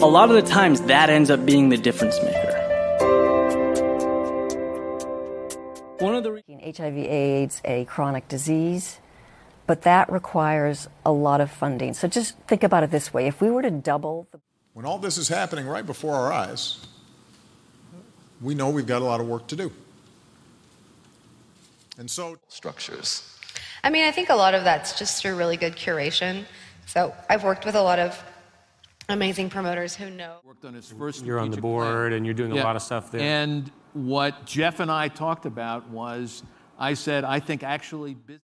A lot of the times, that ends up being the difference maker. One of the re- HIV/AIDS a chronic disease, but that requires a lot of funding. So just think about it this way: if we were to double the When all this is happening right before our eyes, we know we've got a lot of work to do. And so, structures. I mean, I think a lot of that's just through really good curation. So I've worked with a lot of amazing promoters who know. Worked on his first You're on the board plan. and you're doing a lot of stuff there. And what Jeff and I talked about was I said, I think actually. business